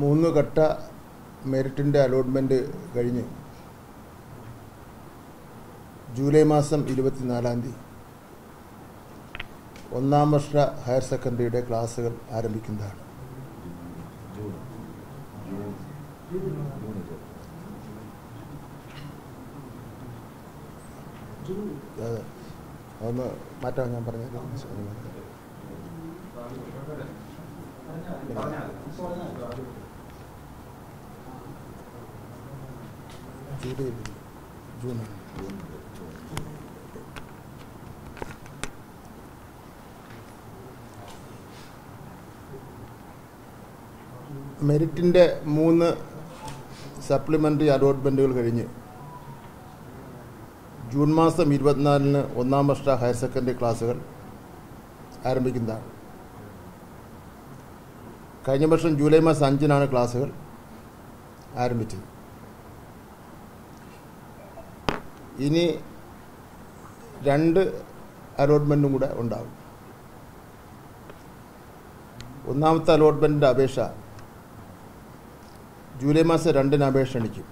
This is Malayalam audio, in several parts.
മൂന്ന് ഘട്ട മെറിറ്റിന്റെ അലോട്ട്മെന്റ് കഴിഞ്ഞ് ജൂലൈ മാസം ഇരുപത്തിനാലാം തീയതി ഒന്നാം വർഷ ഹയർ സെക്കൻഡറിയുടെ ക്ലാസ്സുകൾ ആരംഭിക്കുന്നതാണ്. ഒന്ന് മാറ്റാൻ ഞാൻ പറഞ്ഞത് ജൂലൈ ജൂൺ മെറിറ്റിന്റെ മൂന്ന് സപ്ലിമെന്ററി അലോട്ട്മെന്റുകൾ കഴിഞ്ഞ് ജൂൺ മാസം ഇരുപത്തിനാലിന് ഒന്നാം വർഷ ഹയർ സെക്കൻഡറി ക്ലാസ്സുകൾ ആരംഭിക്കുന്നതാണ്. കഴിഞ്ഞ വർഷം ജൂലൈ മാസം അഞ്ചിനാണ് ക്ലാസ്സുകൾ ആരംഭിച്ചത്. ഇനി രണ്ട് അലോട്ട്മെന്റും കൂടെ ഉണ്ടാകും ഒന്നാമത്തെ അലോട്ട്മെന്റിന്റെ അപേക്ഷ ജൂലൈ മാസം രണ്ടിന് അപേക്ഷ അണിക്കും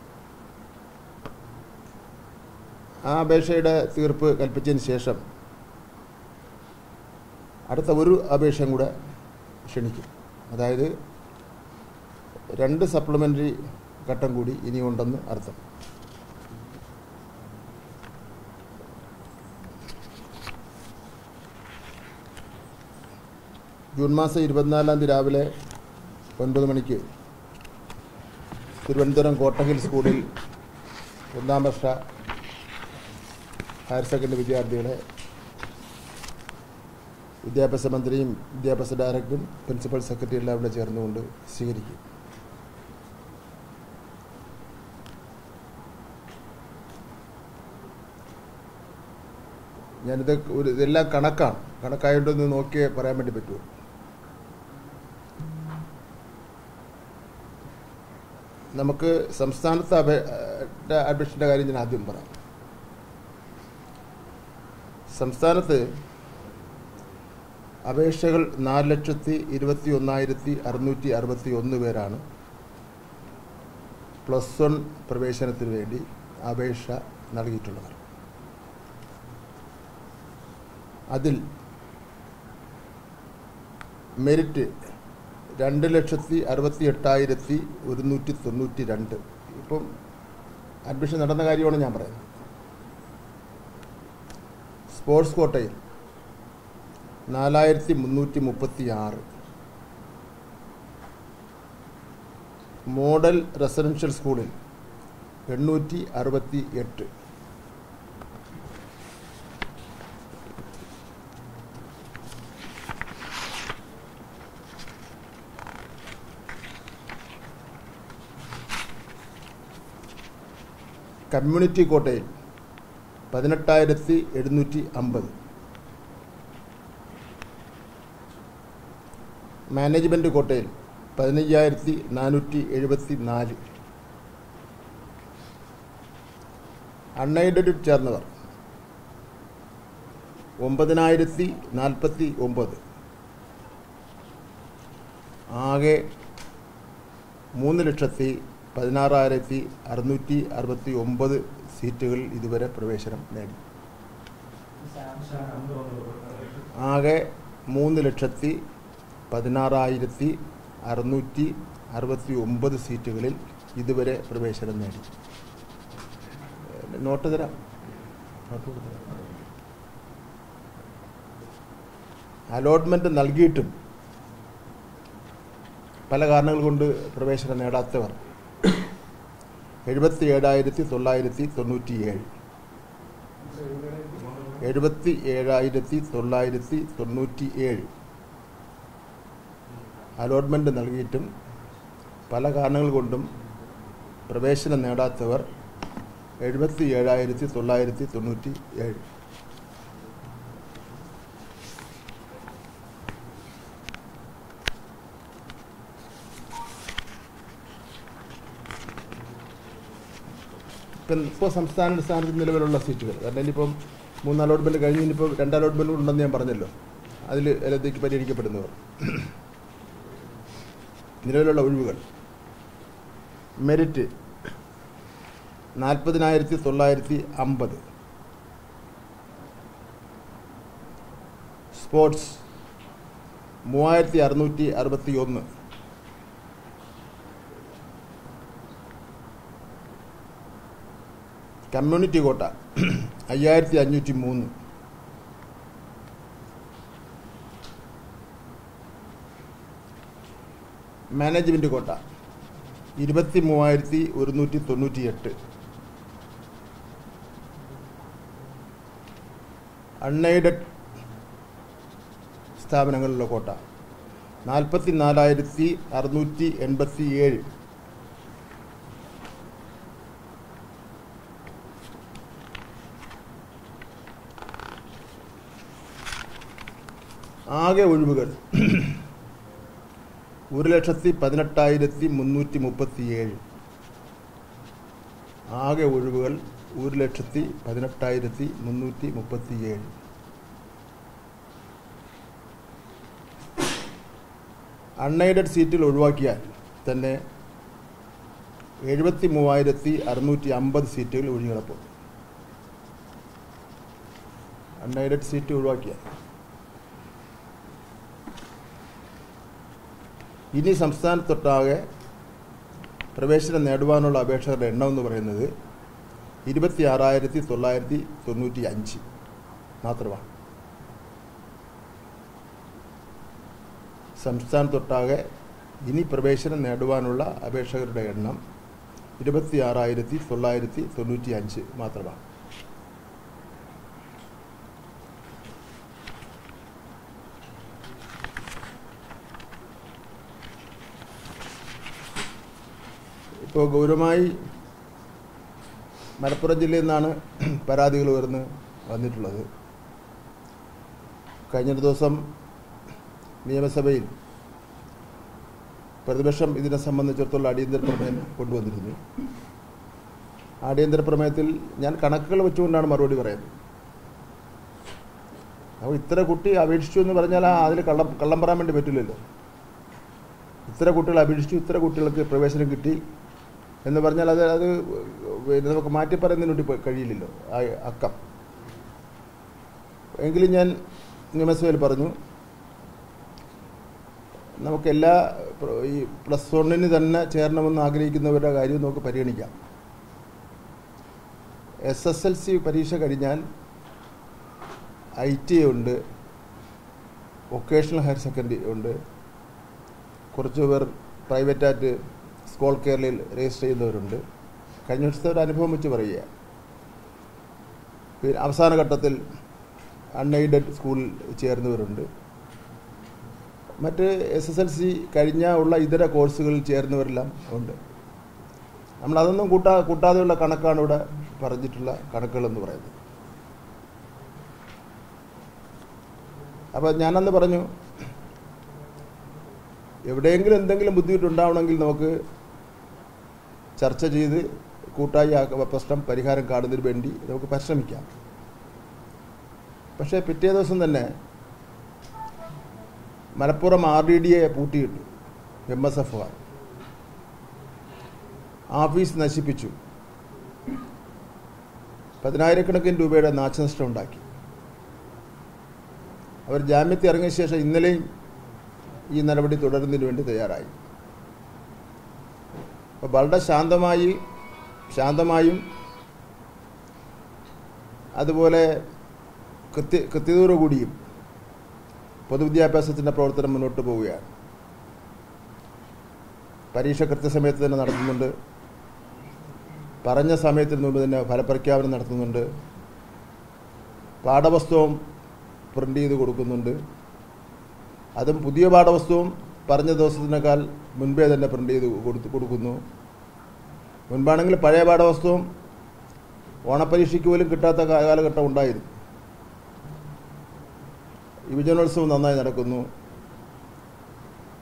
ആ അപേക്ഷയുടെ തീർപ്പ് കൽപ്പിച്ചതിന് ശേഷം അടുത്ത ഒരു അപേക്ഷയും കൂടെ ക്ഷണിക്കും. അതായത് രണ്ട് സപ്ലിമെന്ററി ഘട്ടം കൂടി ഇനിയുണ്ടെന്ന് അർത്ഥം. ജൂൺ മാസം ഇരുപത്തിനാലാം തീയതി രാവിലെ ഒൻപത് മണിക്ക് തിരുവനന്തപുരം കോട്ടഹിൽ സ്കൂളിൽ ഒന്നാം വർഷ ഹയർ സെക്കൻഡറി വിദ്യാർത്ഥികളെ വിദ്യാഭ്യാസ മന്ത്രിയും വിദ്യാഭ്യാസ ഡയറക്ടറും പ്രിൻസിപ്പൽ സെക്രട്ടറി എല്ലാം ഇവിടെ ചേർന്നുകൊണ്ട് സ്വീകരിക്കും. ഞാനിത് ഒരു ഇതെല്ലാം കണക്കാണ്. കണക്കായതുകൊണ്ടൊന്ന് നോക്കിയേ പറയാൻ വേണ്ടി പറ്റുമോ നമുക്ക് സംസ്ഥാനത്ത് അപേ അഡ്മിഷന്റെ കാര്യം ഞാൻ ആദ്യം പറയാം. സംസ്ഥാനത്ത് അപേക്ഷകൾ നാല് ലക്ഷത്തി ഇരുപത്തി ഒന്നായിരത്തി അറുന്നൂറ്റി അറുപത്തി ഒന്ന് പേരാണ്. പ്ലസ് വൺ പ്രവേശനത്തിന് വേണ്ടി അപേക്ഷ നൽകിയിട്ടുള്ളത് അതിൽ മെറിറ്റ് രണ്ട് ലക്ഷത്തി അറുപത്തി എട്ടായിരത്തി ഒരുന്നൂറ്റി തൊണ്ണൂറ്റി രണ്ട് ഇപ്പം അഡ്മിഷൻ നടന്ന കാര്യമാണ് ഞാൻ പറയുന്നത്. സ്പോർട്സ് കോട്ടയിൽ നാലായിരത്തി മുന്നൂറ്റി മുപ്പത്തി ആറ് മോഡൽ റെസിഡൻഷ്യൽ സ്കൂളിൽ എണ്ണൂറ്റി അറുപത്തി എട്ട് കമ്മ്യൂണിറ്റി കോട്ടയിൽ പതിനെട്ടായിരത്തി എഴുന്നൂറ്റി അമ്പത് മാനേജ്മെന്റ് കോട്ടയിൽ പതിനയ്യായിരത്തി നാനൂറ്റി എഴുപത്തി നാല് അൺഎയ്ഡഡ് ചേർന്നവർ ഒമ്പതിനായിരത്തി നാൽപ്പത്തി ഒമ്പത് ആകെ മൂന്ന് ലക്ഷത്തി പതിനാറായിരത്തി അറുന്നൂറ്റി അറുപത്തി ഒമ്പത് സീറ്റുകളിൽ ഇതുവരെ പ്രവേശനം നേടി. ആകെ മൂന്ന് ലക്ഷത്തി പതിനാറായിരത്തി അറുന്നൂറ്റി അറുപത്തി ഒമ്പത് സീറ്റുകളിൽ ഇതുവരെ പ്രവേശനം നേടി. നോട്ട് തരാം. നോട്ട് കൊടുത്തരാം നൽകിയിട്ടും പല കാരണങ്ങൾ കൊണ്ട് പ്രവേശനം നേടാത്തവർ എഴുപത്തി ഏഴായിരത്തി തൊള്ളായിരത്തി തൊണ്ണൂറ്റി ഏഴ് എഴുപത്തി ഏഴായിരത്തി തൊള്ളായിരത്തി തൊണ്ണൂറ്റി ഏഴ് അലോട്ട്മെന്റ് നൽകിയിട്ടും പല കാരണങ്ങൾ കൊണ്ടും പ്രവേശനം നേടാത്തവർ എഴുപത്തി ഏഴായിരത്തി തൊള്ളായിരത്തി തൊണ്ണൂറ്റി ഏഴ് ഇപ്പം ഇപ്പോൾ സംസ്ഥാന അടിസ്ഥാനത്തിൽ നിലവിലുള്ള സീറ്റുകൾ. കാരണം ഇനിയിപ്പം മൂന്ന് അലോട്ട്മെന്റ് കഴിഞ്ഞ് ഇനിയിപ്പോൾ രണ്ട് അലോട്ട്മെന്റ് ഉണ്ടെന്ന് ഞാൻ പറഞ്ഞല്ലോ. അതിൽ എല്ലാത്തേക്ക് പരിഹരിക്കപ്പെടുന്നവർ. നിലവിലുള്ള ഒഴിവുകൾ. മെറിറ്റ് നാൽപ്പതിനായിരത്തി തൊള്ളായിരത്തി അമ്പത് സ്പോർട്സ് മൂവായിരത്തി അറുന്നൂറ്റി അറുപത്തി ഒന്ന് കമ്മ്യൂണിറ്റി കോട്ട. അയ്യായിരത്തി അഞ്ഞൂറ്റി മൂന്ന് മാനേജ്മെന്റ് കോട്ട. ഇരുപത്തി മൂവായിരത്തി ഒരുന്നൂറ്റി തൊണ്ണൂറ്റി എട്ട് അൺഎയ്ഡഡ് സ്ഥാപനങ്ങളിലുള്ള കോട്ട. നാൽപ്പത്തി നാലായിരത്തി അറുന്നൂറ്റി എൺപത്തി ഏഴ് ആകെ ഒഴിവുകൾ. ഒരു ലക്ഷത്തി പതിനെട്ടായിരത്തി മുന്നൂറ്റി മുപ്പത്തി ഏഴ് ആകെ ഒഴിവുകൾ ഒരു ലക്ഷത്തി പതിനെട്ടായിരത്തി മുന്നൂറ്റി മുപ്പത്തി ഏഴ് അൺഎയ്ഡഡ് സീറ്റിൽ ഒഴിവാക്കിയാൽ തന്നെ എഴുപത്തി മൂവായിരത്തി അറുന്നൂറ്റി അമ്പത് സീറ്റുകൾ ഒഴിഞ്ഞിടപ്പോൾ അൺഎയ്ഡഡ് സീറ്റ് ഒഴിവാക്കിയാൽ ഇനി സംസ്ഥാനത്തൊട്ടാകെ പ്രവേശനം നേടുവാനുള്ള അപേക്ഷകരുടെ എണ്ണം എന്ന് പറയുന്നത് ഇരുപത്തി ആറായിരത്തി തൊള്ളായിരത്തി തൊണ്ണൂറ്റി അഞ്ച് മാത്രമാണ് സംസ്ഥാനത്തൊട്ടാകെ ഇനി പ്രവേശനം നേടുവാനുള്ള അപേക്ഷകരുടെ എണ്ണം ഇരുപത്തി ആറായിരത്തി തൊള്ളായിരത്തി തൊണ്ണൂറ്റി അഞ്ച് മാത്രമാണ് ഇപ്പോൾ ഗൗരവമായി മലപ്പുറം ജില്ലയിൽ നിന്നാണ് പരാതികൾ ഉയർന്ന് വന്നിട്ടുള്ളത്. കഴിഞ്ഞ ദിവസം നിയമസഭയിൽ പ്രതിപക്ഷം ഇതിനെ സംബന്ധിച്ചിടത്തോളം അടിയന്തര പ്രമേയം കൊണ്ടുവന്നിരുന്നു. അടിയന്തര പ്രമേയത്തിൽ ഞാൻ കണക്കുകൾ വെച്ചുകൊണ്ടാണ് മറുപടി പറയുന്നത്. അപ്പോൾ ഇത്ര കുട്ടി അപേക്ഷിച്ചു എന്ന് പറഞ്ഞാൽ അതിൽ കള്ളം കള്ളം പറയാൻ വേണ്ടി പറ്റില്ലല്ലോ. ഇത്ര കുട്ടികൾ അപേക്ഷിച്ചു ഇത്ര കുട്ടികൾക്ക് പ്രവേശനം കിട്ടി. എന്ന് പറഞ്ഞാൽ അത് അത് പിന്നെ നമുക്ക് മാറ്റി പറയുന്നതിന് വേണ്ടി കഴിയില്ലല്ലോ. ആ അക്കം. എങ്കിലും ഞാൻ നിയമസഭയിൽ പറഞ്ഞു നമുക്ക് എല്ലാ ഈ പ്ലസ് വണ്ണിന് തന്നെ ചേരണമെന്ന് ആഗ്രഹിക്കുന്നവരുടെ കാര്യം നമുക്ക് പരിഗണിക്കാം. എസ് എസ് എൽ സി പരീക്ഷ കഴിഞ്ഞാൽ ഐ ടി ഉണ്ട് വൊക്കേഷണൽ ഹയർ സെക്കൻഡറി ഉണ്ട് കുറച്ച് പേർ പ്രൈവറ്റായിട്ട് സ്കോൾ കേരളയിൽ രജിസ്റ്റർ ചെയ്തവരുണ്ട് കഴിഞ്ഞ വർഷത്തെ ഒരു അനുഭവം വെച്ച് പറയുക. പിന്നെ അവസാന ഘട്ടത്തിൽ അൺഎയ്ഡഡ് സ്കൂളിൽ ചേർന്നവരുണ്ട്. മറ്റ് എസ് എസ് എൽ സി കഴിഞ്ഞ ഉള്ള ഇതര കോഴ്സുകളിൽ ചേർന്നവരെല്ലാം ഉണ്ട്. നമ്മൾ അതൊന്നും കൂട്ടാ കൂട്ടാതെയുള്ള കണക്കാണ് ഇവിടെ പറഞ്ഞിട്ടുള്ള കണക്കുകളെന്ന് പറയുന്നത്. അപ്പോൾ ഞാനന്ന് പറഞ്ഞു എവിടെയെങ്കിലും എന്തെങ്കിലും ബുദ്ധിമുട്ടുണ്ടാവണമെങ്കിൽ നമുക്ക് ചർച്ച ചെയ്ത് കൂട്ടായി ആ പ്രശ്നം പരിഹാരം കാണുന്നതിന് വേണ്ടി നമുക്ക് പരിശ്രമിക്കാം. പക്ഷേ പിറ്റേ ദിവസം തന്നെ മലപ്പുറം ആർ ഡി ഡിയെ പൂട്ടിയിട്ടു എം എസ് എഫുകാർ ആഫീസ് നശിപ്പിച്ചു. പതിനായിരക്കണക്കിന് രൂപയുടെ നാശനഷ്ടം ഉണ്ടാക്കി. അവർ ജാമ്യത്തിൽ ഇറങ്ങിയ ശേഷം ഇന്നലെയും ഈ നടപടി തുടരുന്നതിന് വേണ്ടി തയ്യാറായി. അപ്പോൾ വളരെ ശാന്തമായി ശാന്തമായും അതുപോലെ കൃത്യ കൃത്യതയോടുകൂടിയും പൊതുവിദ്യാഭ്യാസത്തിന്റെ പ്രവർത്തനം മുന്നോട്ട് പോവുകയാണ്. പരീക്ഷ കൃത്യസമയത്ത് തന്നെ നടത്തുന്നുണ്ട്. പറഞ്ഞ സമയത്തിന് മുമ്പ് തന്നെ ഫലപ്രഖ്യാപനം നടത്തുന്നുണ്ട്. പാഠപുസ്തകം പ്രിന്റ് ചെയ്ത് കൊടുക്കുന്നുണ്ട്. അതും പുതിയ പാഠപുസ്തകവും പറഞ്ഞ ദിവസത്തിനേക്കാൾ മുൻപേ തന്നെ പ്രിന്റ് ചെയ്ത് കൊടുത്ത് കൊടുക്കുന്നു. മുൻപാണെങ്കിൽ പഴയ പാഠപുസ്തകം ഓണപ്പരീക്ഷയ്ക്ക് പോലും കിട്ടാത്ത കാലഘട്ടം ഉണ്ടായിരുന്നു. യുവജനോത്സവം നന്നായി നടക്കുന്നു.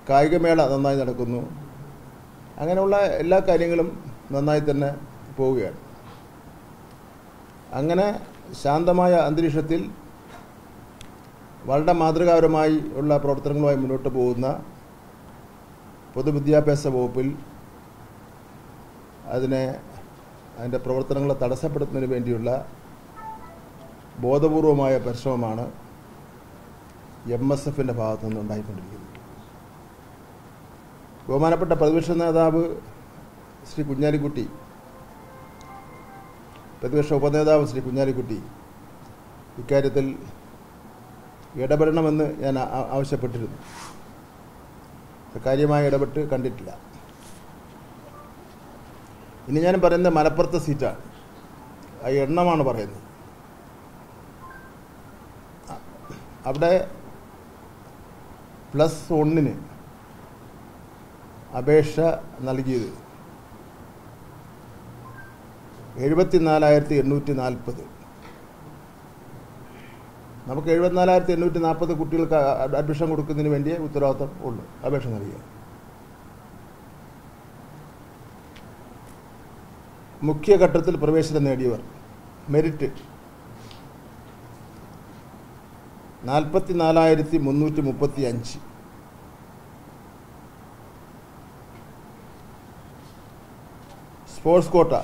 കായികമേള നന്നായി നടക്കുന്നു. അങ്ങനെയുള്ള എല്ലാ കാര്യങ്ങളും നന്നായി തന്നെ പോവുകയാണ്. അങ്ങനെ ശാന്തമായ അന്തരീക്ഷത്തിൽ വളരെ മാതൃകാപരമായി ഉള്ള പ്രവർത്തനങ്ങളുമായി മുന്നോട്ട് പോകുന്ന പൊതുവിദ്യാഭ്യാസ വകുപ്പിൽ അതിനെ അതിന്റെ പ്രവർത്തനങ്ങളെ തടസ്സപ്പെടുത്തുന്നതിന് വേണ്ടിയുള്ള ബോധപൂർവമായ പരിശ്രമമാണ് എം എസ് എഫിന്റെ ഭാഗത്തു നിന്ന് ഉണ്ടായിക്കൊണ്ടിരിക്കുന്നത്. ബഹുമാനപ്പെട്ട പ്രതിപക്ഷ നേതാവ് ശ്രീ കുഞ്ഞാലിക്കുട്ടി പ്രതിപക്ഷ ഉപനേതാവ് ശ്രീ കുഞ്ഞാലിക്കുട്ടി ഇക്കാര്യത്തിൽ ഇടപെടണമെന്ന് ഞാൻ ആവശ്യപ്പെട്ടിരുന്നു. കാര്യമായി ഇടപെട്ട് കണ്ടിട്ടില്ല. ഇനി ഞാൻ പറയുന്നത് മലപ്പുറത്തെ സീറ്റാണ്. ആ എണ്ണമാണ് പറയുന്നത്. അവിടെ പ്ലസ് ഒന്നിന് അപേക്ഷ നൽകിയത് എഴുപത്തിനാലായിരത്തി എണ്ണൂറ്റി നാൽപ്പത്. നമുക്ക് എഴുപത്തിനാലായിരത്തി എണ്ണൂറ്റി നാൽപ്പത് കുട്ടികൾക്ക് അഡ്മിഷൻ കൊടുക്കുന്നതിന് വേണ്ടിയേ ഉത്തരവാദിത്തം ഉള്ളൂ അപേക്ഷ നൽകിയ മുഖ്യഘട്ടത്തിൽ പ്രവേശനം നേടിയവർ മെരിറ്റ് നാൽപ്പത്തി നാലായിരത്തി മുന്നൂറ്റി മുപ്പത്തി അഞ്ച് സ്പോർട്സ് കോട്ട.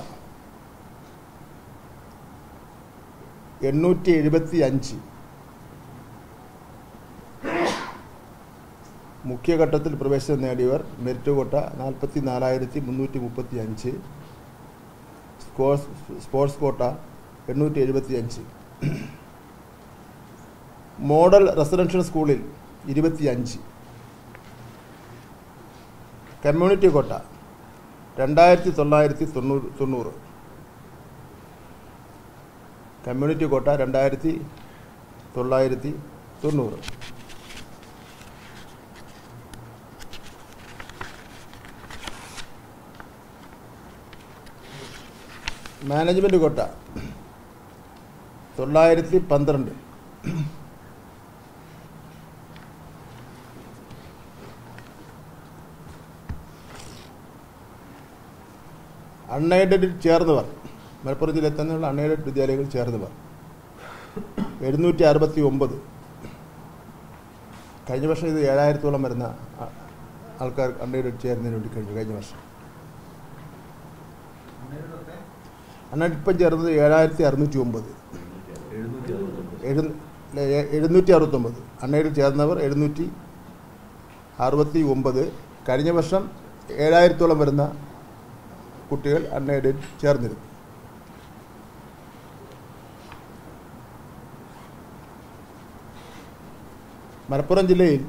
എണ്ണൂറ്റി എഴുപത്തി അഞ്ച് മുഖ്യഘട്ടത്തിൽ പ്രവേശനം നേടിയവർ മെറിറ്റ് കോട്ട നാൽപ്പത്തി നാലായിരത്തി മുന്നൂറ്റി മുപ്പത്തി അഞ്ച് സ്പോർട്സ് സ്പോർട്സ് കോട്ട എണ്ണൂറ്റി എഴുപത്തി അഞ്ച് മോഡൽ റെസിഡൻഷ്യൽ സ്കൂളിൽ ഇരുപത്തി അഞ്ച് കമ്മ്യൂണിറ്റി കോട്ട രണ്ടായിരത്തി തൊള്ളായിരത്തി തൊണ്ണൂറ് തൊണ്ണൂറ് കമ്മ്യൂണിറ്റി കോട്ട രണ്ടായിരത്തി തൊള്ളായിരത്തി തൊണ്ണൂറ് മാനേജ്മെന്റ് കോട്ട. തൊള്ളായിരത്തി പന്ത്രണ്ട്. അൺഎയ്ഡഡിൽ ചേർന്നവർ. മലപ്പുറം ജില്ലയിൽ തന്നെയുള്ള അൺഎയ്ഡഡ് വിദ്യാലയങ്ങളിൽ ചേർന്നവർ. എഴുന്നൂറ്റി അറുപത്തി ഒമ്പത് കഴിഞ്ഞ വർഷം ഇത് ഏഴായിരത്തോളം വരുന്ന ആൾക്കാർ അൺഎയ്ഡഡ് ചേരുന്നതിന് വേണ്ടി കഴിഞ്ഞു. കഴിഞ്ഞ വർഷം. ഇപ്പം ചേർന്നത് ഏഴായിരത്തി അറുന്നൂറ്റി ഒമ്പത് എഴുന്നൂറ്റി അറുപത്തൊമ്പത് അണ്ണയിൽ ചേർന്നവർ എഴുന്നൂറ്റി അറുപത്തി ഒമ്പത് കഴിഞ്ഞ വർഷം ഏഴായിരത്തോളം വരുന്ന കുട്ടികൾ അണ്ണയുടെ ചേർന്നിരുന്നു. മലപ്പുറം ജില്ലയിൽ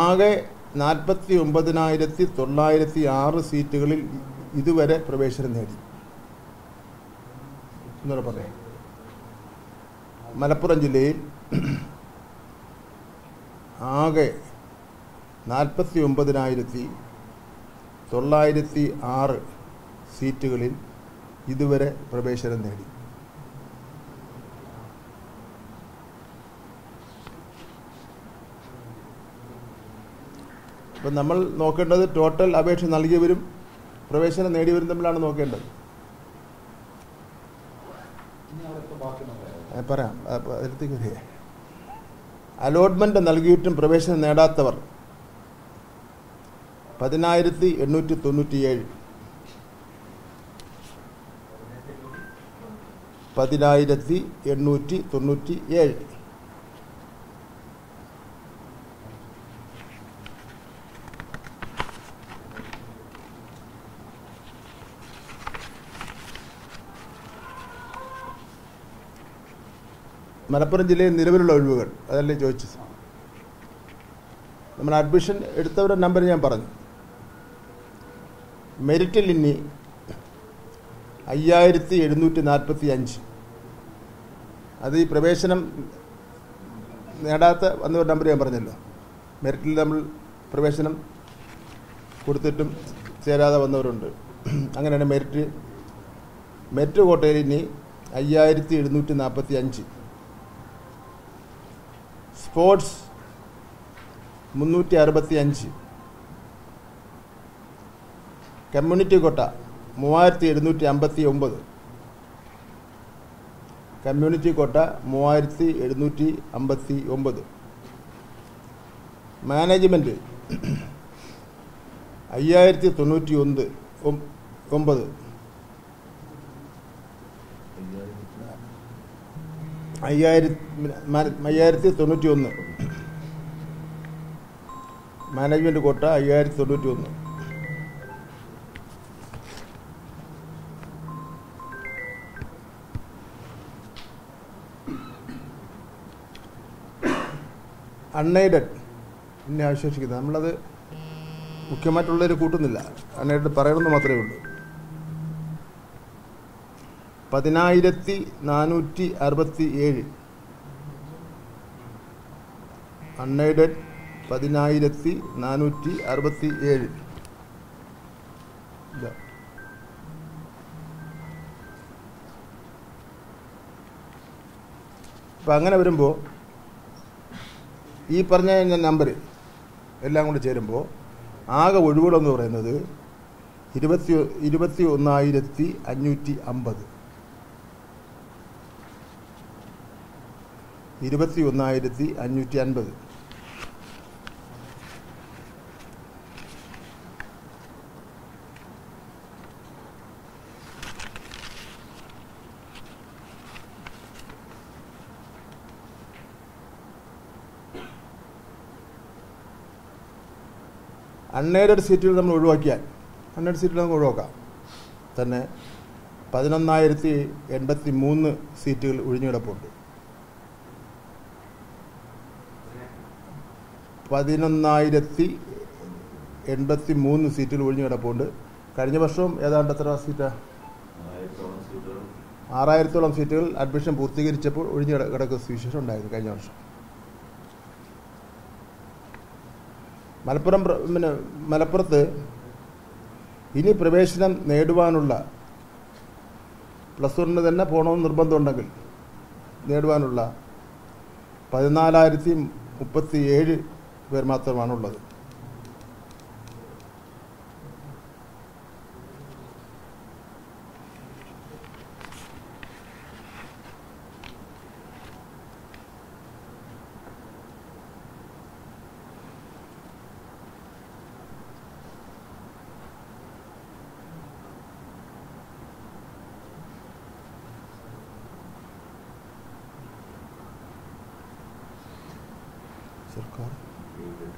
ആകെ നാൽപ്പത്തി ഒമ്പതിനായിരത്തി തൊള്ളായിരത്തി ആറ് സീറ്റുകളിൽ ഇതുവരെ പ്രവേശനം നേടി. എന്നോട് പറയാം. മലപ്പുറം ജില്ലയിൽ ആകെ നാൽപ്പത്തി ഒമ്പതിനായിരത്തി തൊള്ളായിരത്തി ആറ് സീറ്റുകളിൽ ഇതുവരെ പ്രവേശനം നേടി. അപ്പം നമ്മൾ നോക്കേണ്ടത് ടോട്ടൽ അപേക്ഷ നൽകിയവരും പ്രവേശനം നേടിയവരും തമ്മിലാണ് നോക്കേണ്ടത്. പറയാം. അതിലത്തേക്ക് അലോട്ട്മെന്റ് നൽകിയിട്ടും പ്രവേശനം നേടാത്തവർ പതിനായിരത്തി എണ്ണൂറ്റി തൊണ്ണൂറ്റിയേഴ്. പതിനായിരത്തി എണ്ണൂറ്റി തൊണ്ണൂറ്റി ഏഴ് മലപ്പുറം ജില്ലയിൽ നിലവിലുള്ള ഒഴിവുകൾ അതല്ലേ ചോദിച്ചത്? നമ്മൾ അഡ്മിഷൻ എടുത്തവരുടെ നമ്പർ ഞാൻ പറഞ്ഞു. മെറിറ്റിൽ ഇനി അയ്യായിരത്തി എഴുന്നൂറ്റി നാൽപ്പത്തി അഞ്ച് അത് ഈ പ്രവേശനം നേടാത്ത വന്നവരുടെ നമ്പർ ഞാൻ പറഞ്ഞല്ലോ. മെറിറ്റിൽ നമ്മൾ പ്രവേശനം കൊടുത്തിട്ടും ചേരാതെ വന്നവരുണ്ട്. അങ്ങനെയാണ് മെറിറ്റ് മെറ്റ് കോട്ടയിൽ ഇനി അയ്യായിരത്തി എഴുന്നൂറ്റി നാൽപ്പത്തി അഞ്ച് സ്പോർട്സ് മുന്നൂറ്റി അറുപത്തി അഞ്ച് കമ്മ്യൂണിറ്റി കോട്ട മൂവായിരത്തി എഴുന്നൂറ്റി അമ്പത്തി ഒമ്പത് കമ്മ്യൂണിറ്റി കോട്ട മൂവായിരത്തി എഴുന്നൂറ്റി അമ്പത്തി ഒമ്പത് മാനേജ്മെന്റ് അയ്യായിരത്തി തൊണ്ണൂറ്റി ഒന്ന് ഒമ്പത്. അയ്യായിരത്തി അയ്യായിരത്തി തൊണ്ണൂറ്റി ഒന്ന് മാനേജ്മെന്റ് കോട്ട അയ്യായിരത്തി തൊണ്ണൂറ്റി ഒന്ന് അൺഎയ്ഡഡ് എന്നെ അവശേഷിക്കുന്നത് നമ്മളത് മുഖ്യമായിട്ടുള്ളവർ കൂട്ടുന്നില്ല. അൺഎയ്ഡഡ് പറയണമെന്ന് മാത്രമേ ഉള്ളൂ. പതിനായിരത്തി നാനൂറ്റി അറുപത്തി ഏഴ് അൺഎയ്ഡഡ് പതിനായിരത്തി നാനൂറ്റി അറുപത്തി ഏഴ് അപ്പം അങ്ങനെ വരുമ്പോൾ ഈ പറഞ്ഞ നമ്പർ എല്ലാം കൂടി ചേരുമ്പോൾ ആകെ ഒഴിവുകളെന്ന് പറയുന്നത് ഇരുപത്തി ഇരുപത്തി ഒന്നായിരത്തി അഞ്ഞൂറ്റി അമ്പത് ഇരുപത്തി ഒന്നായിരത്തി അഞ്ഞൂറ്റി അൻപത് അൺഎയ്ഡഡ് സീറ്റുകൾ നമ്മൾ ഒഴിവാക്കിയാൽ അൺഎയ്ഡഡ് സീറ്റുകൾ നമുക്ക് ഒഴിവാക്കാം. തന്നെ പതിനൊന്നായിരത്തി എൺപത്തി മൂന്ന് സീറ്റുകൾ ഒഴിഞ്ഞുകിടപ്പുണ്ട് പതിനൊന്നായിരത്തി എൺപത്തി മൂന്ന് സീറ്റുകൾ ഒഴിഞ്ഞു കിടപ്പുണ്ട്. കഴിഞ്ഞ വർഷവും ഏതാണ്ട് എത്ര സീറ്റാ? ആറായിരത്തോളം സീറ്റുകൾ അഡ്മിഷൻ പൂർത്തീകരിച്ചപ്പോൾ ഒഴിഞ്ഞു കിട- കിടക്കുന്ന സുവിശേഷം ഉണ്ടായിരുന്നു കഴിഞ്ഞ വർഷം. മലപ്പുറം പിന്നെ മലപ്പുറത്ത് ഇനി പ്രവേശനം നേടുവാനുള്ള പ്ലസ് വണ്ണിന് തന്നെ പോകണമെന്ന് നിർബന്ധമുണ്ടെങ്കിൽ നേടുവാനുള്ള പതിനാലായിരത്തി മുപ്പത്തി ഏഴ് പേർ മാത്രമാണുള്ളത് സീറ്റുകൾ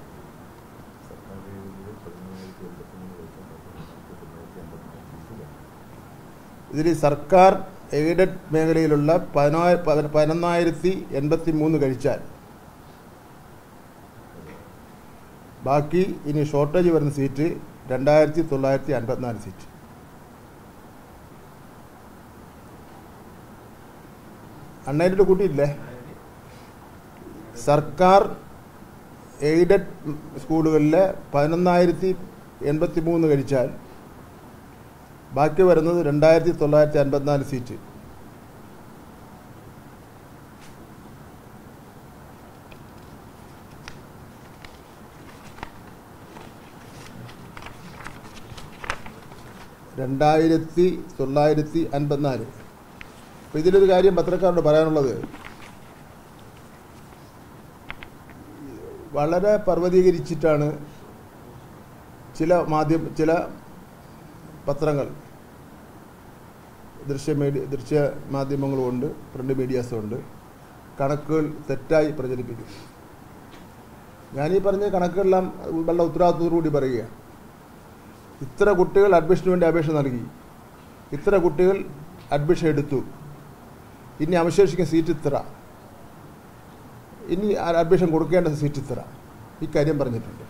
ഇതിൽ സർക്കാർ എയ്ഡഡ് മേഖലയിലുള്ള പതിനായി പതി- പതിനൊന്നായിരത്തി എൺപത്തി മൂന്ന് കഴിച്ചാൽ ബാക്കി ഇനി ഷോർട്ടേജ് വരുന്ന സീറ്റ് രണ്ടായിരത്തി തൊള്ളായിരത്തി അൻപത്തിനാല് സീറ്റ് അണ്ണേരിട്ട് കൂട്ടിയില്ലേ സർക്കാർ എയ്ഡഡ് സ്കൂളുകളിൽ പതിനൊന്നായിരത്തി എൺപത്തി മൂന്ന് കഴിച്ചാൽ ബാക്കി വരുന്നത് രണ്ടായിരത്തി തൊള്ളായിരത്തി അൻപത്തിനാല് സീറ്റ്. രണ്ടായിരത്തി തൊള്ളായിരത്തി അൻപത്തിനാല് അപ്പോൾ ഇതിലൊരു കാര്യം പത്രക്കാരോട് പറയാനുള്ളത്. വളരെ പർവതീകരിച്ചിട്ടാണ് ചില മാധ്യമ ചില പത്രങ്ങൾ ദൃശ്യ മീഡിയ ദൃശ്യ മാധ്യമങ്ങളുമുണ്ട് പ്രിന്റ് മീഡിയാസും ഉണ്ട് കണക്കുകൾ തെറ്റായി പ്രചരിപ്പിക്കും. ഞാനീ പറഞ്ഞ കണക്കുകളെല്ലാം വളരെ ഉത്തരവാദിത്വത്തോടുകൂടി പറയുക ഇത്ര കുട്ടികൾ അഡ്മിഷന് വേണ്ടി അപേക്ഷ നൽകി. ഇത്ര കുട്ടികൾ അഡ്മിഷൻ എടുത്തു. ഇനി അവശേഷിക്കുന്ന സീറ്റ് ഇത്ര. ഇനി അഡ്മിഷൻ കൊടുക്കേണ്ട സീറ്റ് ഇത്ര. ഇക്കാര്യം പറഞ്ഞിട്ടുണ്ട്.